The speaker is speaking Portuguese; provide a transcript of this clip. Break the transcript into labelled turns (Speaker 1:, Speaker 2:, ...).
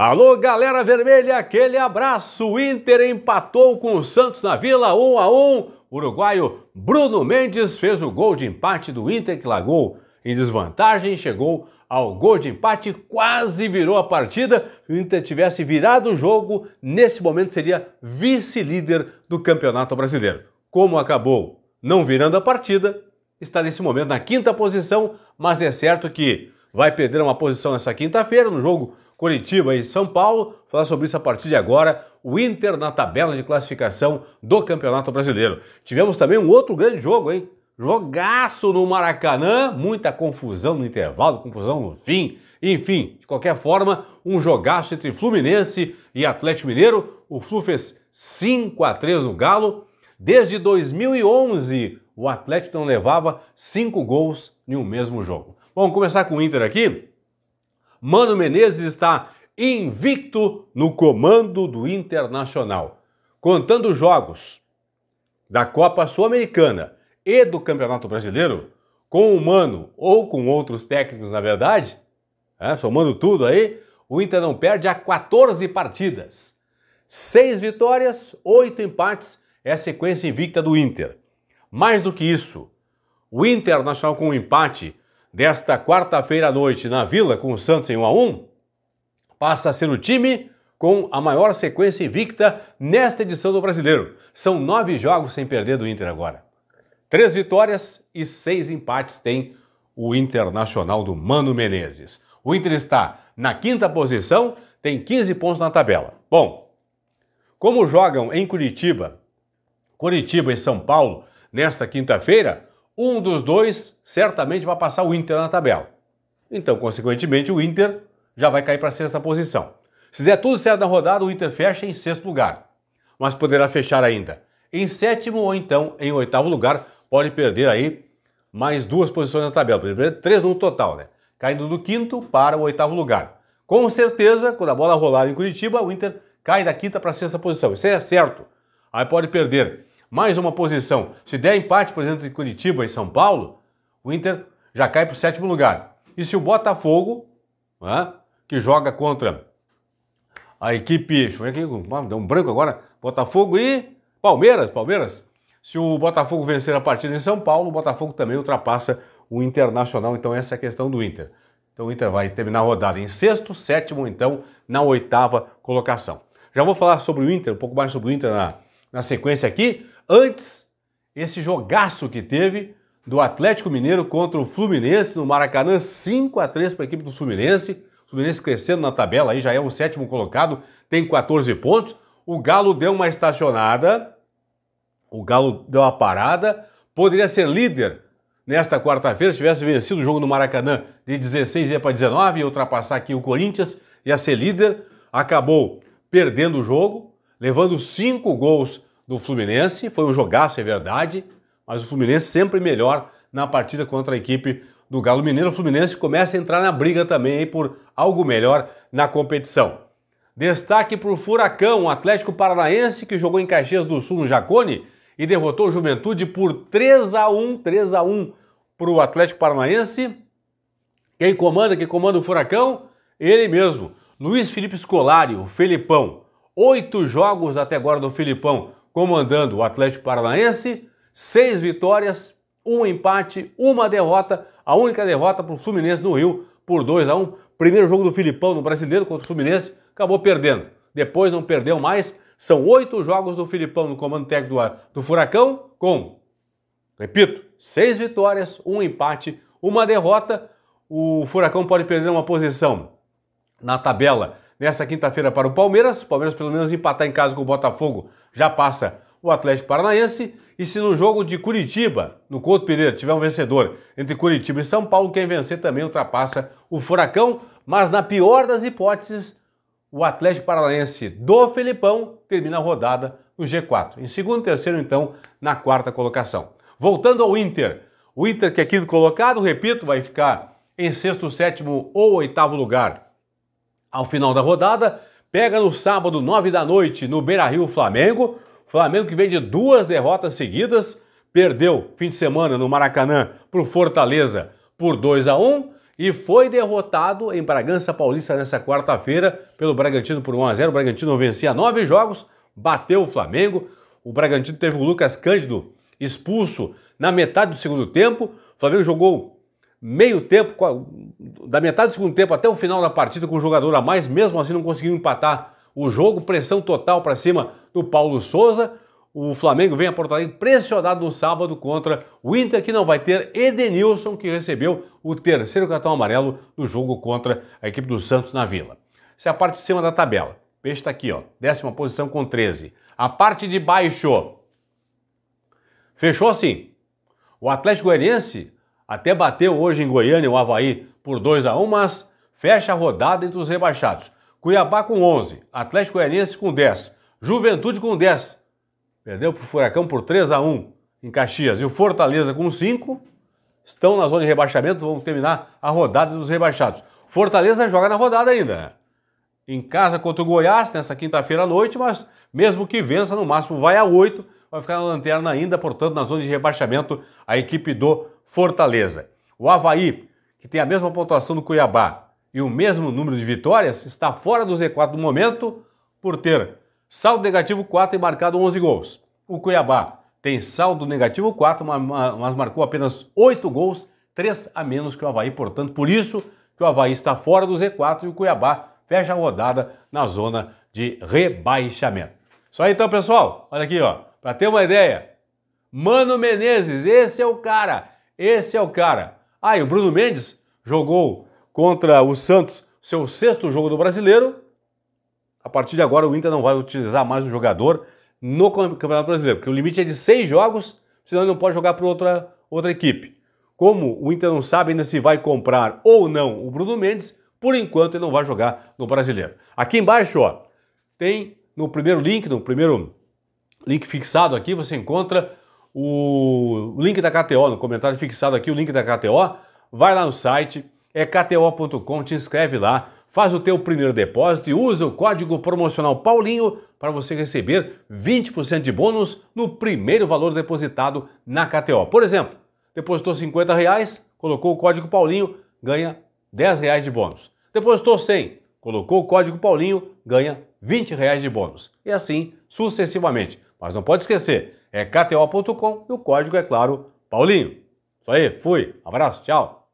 Speaker 1: Alô, galera vermelha, aquele abraço. O Inter empatou com o Santos na Vila, 1 a 1. O uruguaio Bruno Mendes fez o gol de empate do Inter que largou em desvantagem, chegou ao gol de empate, quase virou a partida. Se o Inter tivesse virado o jogo, nesse momento seria vice-líder do Campeonato Brasileiro. Como acabou não virando a partida, está nesse momento na quinta posição, mas é certo que vai perder uma posição nessa quinta-feira no jogo Curitiba e São Paulo. Falar sobre isso a partir de agora. O Inter na tabela de classificação do Campeonato Brasileiro. Tivemos também um outro grande jogo, hein? Jogaço no Maracanã, muita confusão no intervalo, confusão no fim. Enfim, de qualquer forma, um jogaço entre Fluminense e Atlético Mineiro. O Flu fez 5 a 3 no Galo. Desde 2011, o Atlético não levava cinco gols em um mesmo jogo. Vamos começar com o Inter aqui. Mano Menezes está invicto no comando do Internacional, contando jogos da Copa Sul-Americana e do Campeonato Brasileiro, com o Mano ou com outros técnicos, na verdade, é, somando tudo aí, o Inter não perde há 14 partidas. Seis vitórias, oito empates é a sequência invicta do Inter. Mais do que isso, o Internacional com um empate desta quarta-feira à noite na Vila com o Santos em 1 a 1 passa a ser o time com a maior sequência invicta nesta edição do Brasileiro. São nove jogos sem perder do Inter agora. Três vitórias e seis empates tem o Internacional do Mano Menezes. O Inter está na quinta posição, tem 15 pontos na tabela. Bom, como jogam em Curitiba, Curitiba e São Paulo nesta quinta-feira, um dos dois certamente vai passar o Inter na tabela. Então, consequentemente, o Inter já vai cair para a sexta posição. Se der tudo certo na rodada, o Inter fecha em sexto lugar, mas poderá fechar ainda em sétimo ou então em oitavo lugar. Pode perder aí mais duas posições na tabela, perder três no total, né? Caindo do quinto para o oitavo lugar. Com certeza, quando a bola rolar em Curitiba, o Inter cai da quinta para a sexta posição. Isso é certo. Aí pode perder mais uma posição. Se der empate, por exemplo, entre Curitiba e São Paulo, o Inter já cai para o sétimo lugar. E se o Botafogo, né, que joga contra a equipe. Deixa eu ver aqui, deu um branco agora. Botafogo e Palmeiras. Palmeiras. Se o Botafogo vencer a partida em São Paulo, o Botafogo também ultrapassa o Internacional. Então, essa é a questão do Inter. Então, o Inter vai terminar a rodada em sexto, sétimo, então, na oitava colocação. Já vou falar sobre o Inter, um pouco mais sobre o Inter na, na sequência aqui. Antes, esse jogaço que teve do Atlético Mineiro contra o Fluminense no Maracanã, 5 a 3 para a equipe do Fluminense. O Fluminense crescendo na tabela, aí já é o sétimo colocado, tem 14 pontos. O Galo deu uma estacionada, o Galo deu uma parada, poderia ser líder nesta quarta-feira, se tivesse vencido o jogo no Maracanã de 16 ia para 19 e ultrapassar aqui o Corinthians, ia ser líder, acabou perdendo o jogo, levando cinco gols do Fluminense. Foi um jogaço, é verdade, mas o Fluminense sempre melhor na partida contra a equipe do Galo Mineiro. O Fluminense começa a entrar na briga também por algo melhor na competição. Destaque para o Furacão, o Atlético Paranaense, que jogou em Caxias do Sul no Jacone e derrotou o Juventude por 3 a 1 3 a 1 para o Atlético Paranaense. Quem comanda, quem comanda o Furacão? Ele mesmo, Luiz Felipe Scolari, o Felipão. Oito jogos até agora do Filipão comandando o Atlético Paranaense, seis vitórias, um empate, uma derrota, a única derrota para o Fluminense no Rio por 2 a 1 Primeiro jogo do Filipão no Brasileiro contra o Fluminense, acabou perdendo. Depois não perdeu mais. São oito jogos do Filipão no comando técnico do, do Furacão, com, repito, seis vitórias, um empate, uma derrota. O Furacão pode perder uma posição na tabela nessa quinta-feira para o Palmeiras. O Palmeiras, pelo menos, empatar em casa com o Botafogo já passa o Atlético Paranaense. E se no jogo de Curitiba, no Couto Pereira, tiver um vencedor entre Curitiba e São Paulo, quem vencer também ultrapassa o Furacão. Mas na pior das hipóteses, o Atlético Paranaense do Felipão termina a rodada no G4. Em segundo e terceiro, então, na quarta colocação. Voltando ao Inter. O Inter, que é quinto colocado, repito, vai ficar em sexto, sétimo ou oitavo lugar ao final da rodada. Pega no sábado, nove da noite, no Beira-Rio Flamengo. Flamengo que vem de duas derrotas seguidas, perdeu fim de semana no Maracanã para o Fortaleza por 2 a 1 e foi derrotado em Bragança Paulista nessa quarta-feira pelo Bragantino por 1 a 0. O Bragantino vencia nove jogos, bateu o Flamengo. O Bragantino teve o Lucas Cândido expulso na metade do segundo tempo. O Flamengo jogou meio tempo, da metade do segundo tempo até o final da partida com o jogador a mais, mesmo assim não conseguiu empatar o jogo, pressão total para cima do Paulo Souza. O Flamengo vem a Porto Alegre pressionado no sábado contra o Inter, que não vai ter Edenilson, que recebeu o terceiro cartão amarelo no jogo contra a equipe do Santos na Vila. Essa é a parte de cima da tabela. O peixe está aqui, ó, décima posição com 13. A parte de baixo fechou assim. O Atlético Goianiense até bateu hoje em Goiânia o Havaí por 2 a 1 mas fecha a rodada entre os rebaixados. Cuiabá com 11, Atlético Goianiense com 10, Juventude com 10. Perdeu para o Furacão por 3 a 1 em Caxias. E o Fortaleza com 5 estão na zona de rebaixamento, vão terminar a rodada dos rebaixados. Fortaleza joga na rodada ainda, né? Em casa contra o Goiás nessa quinta-feira à noite, mas mesmo que vença, no máximo vai a 8, vai ficar na lanterna ainda, portanto, na zona de rebaixamento, a equipe do Fortaleza. O Havaí, que tem a mesma pontuação do Cuiabá, e o mesmo número de vitórias, está fora do Z4 no momento por ter saldo negativo 4 e marcado 11 gols. O Cuiabá tem saldo negativo 4, mas marcou apenas 8 gols, 3 a menos que o Havaí, portanto, por isso que o Havaí está fora do Z4 e o Cuiabá fecha a rodada na zona de rebaixamento. Só então, pessoal, olha aqui, ó, para ter uma ideia. Mano Menezes, esse é o cara, esse é o cara. Ah, e o Bruno Mendes jogou contra o Santos, seu sexto jogo do brasileiro. A partir de agora, o Inter não vai utilizar mais o jogador no Campeonato Brasileiro, porque o limite é de seis jogos, senão ele não pode jogar para outra, outra equipe. Como o Inter não sabe ainda se vai comprar ou não o Bruno Mendes, por enquanto ele não vai jogar no Brasileiro. Aqui embaixo, ó, tem no primeiro link, no primeiro link fixado aqui, você encontra o link da KTO, no comentário fixado aqui, o link da KTO. Vai lá no site, é kto.com, te inscreve lá, faz o teu primeiro depósito e usa o código promocional Paulinho para você receber 20% de bônus no primeiro valor depositado na KTO. Por exemplo, depositou 50 reais, colocou o código Paulinho, ganha 10 reais de bônus. Depositou 100, colocou o código Paulinho, ganha 20 reais de bônus. E assim sucessivamente. Mas não pode esquecer, é kto.com e o código é claro, Paulinho. Isso aí, fui, abraço, tchau.